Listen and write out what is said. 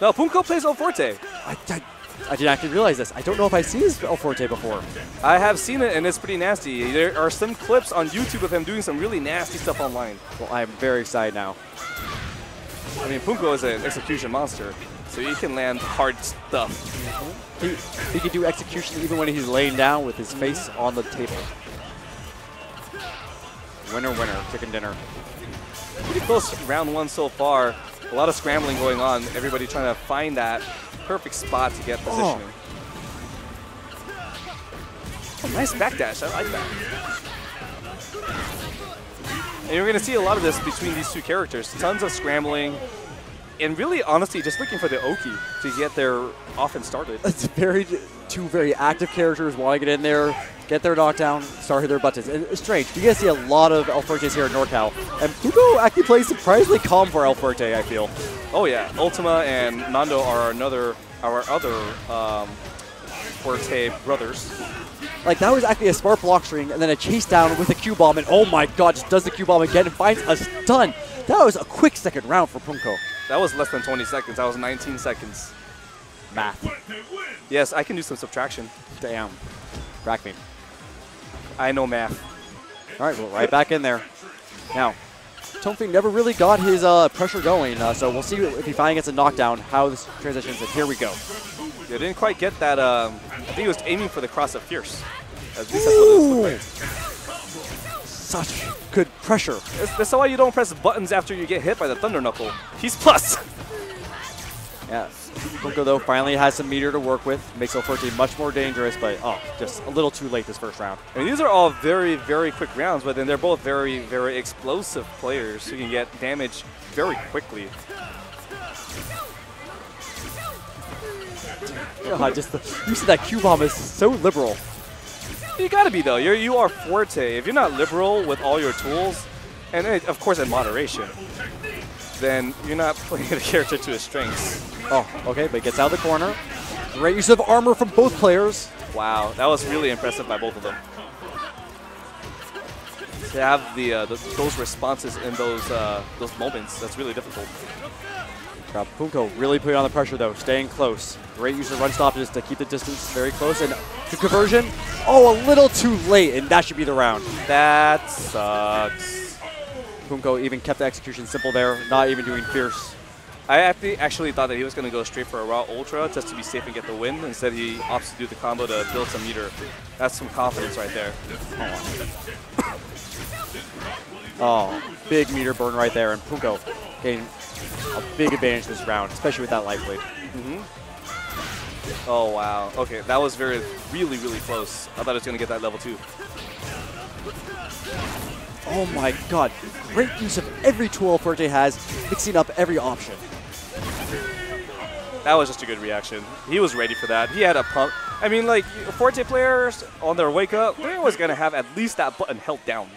No, Poongko plays El Fuerte. I, I, I didn't actually realize this. I don't know if I've seen his El Fuerte before. I have seen it, and it's pretty nasty. There are some clips on YouTube of him doing some really nasty stuff online. Well, I'm very excited now. I mean, Poongko is an execution monster, so he can land hard stuff. He, he can do execution even when he's laying down with his face on the table. Winner, winner, chicken dinner. Pretty close round one so far. A lot of scrambling going on. Everybody trying to find that perfect spot to get oh. positioning. Oh, nice backdash. I like that. And you're going to see a lot of this between these two characters. Tons of scrambling. And really, honestly, just looking for the Oki to get their offense started. It's very two very active characters want to get in there, get their knockdown, start hitting their buttons. And it's strange. You guys see a lot of El Fuertes here in NorCal. And Poongko actually plays surprisingly calm for El Fuerte, I feel. Oh, yeah. Ultima and Nando are another our other um, Fuerte brothers. Like, that was actually a smart block string and then a chase down with a Q-bomb. And oh my god, just does the Q-bomb again and finds a stun. That was a quick second round for Poongko. That was less than 20 seconds. That was 19 seconds. Math. Yes, I can do some subtraction. Damn. Rack me. I know math. All right, well, right back in there. Now, Tonpy never really got his uh, pressure going, uh, so we'll see if he finally gets a knockdown, how this transitions, and here we go. Yeah, didn't quite get that. Um, I think he was aiming for the cross of fierce. At least that's what it like. Such good pressure. That's, that's why you don't press buttons after you get hit by the Thunder Knuckle. He's plus. Yeah, Poongko though finally has some meter to work with, makes El Fuerte much more dangerous, but oh, just a little too late this first round. I mean, these are all very, very quick rounds, but then they're both very, very explosive players who can get damage very quickly. God, just the use of that Q bomb is so liberal. You gotta be though. You're you are Fuerte. If you're not liberal with all your tools, and then, of course in moderation, then you're not playing the character to his strengths. Oh, okay, but gets out of the corner. Great use of armor from both players. Wow, that was really impressive by both of them. To have the, uh, the those responses in those uh, those moments, that's really difficult. Poongko really putting on the pressure though, staying close. Great use of run stoppages to keep the distance very close. And the conversion, oh, a little too late, and that should be the round. That sucks. Poongko even kept the execution simple there, not even doing fierce. I actually thought that he was going to go straight for a raw ultra just to be safe and get the win. Instead, he opts to do the combo to build some meter. That's some confidence right there. Oh, big meter burn right there, and Poongko getting a big advantage this round, especially with that life blade. Mm -hmm. Oh, wow. Okay, that was very, really, really close. I thought it was going to get that level two. Oh my god, great use of every tool Fuerte has, mixing up every option. That was just a good reaction. He was ready for that. He had a pump. I mean, like, Fuerte players on their wake up, they're always going to have at least that button held down.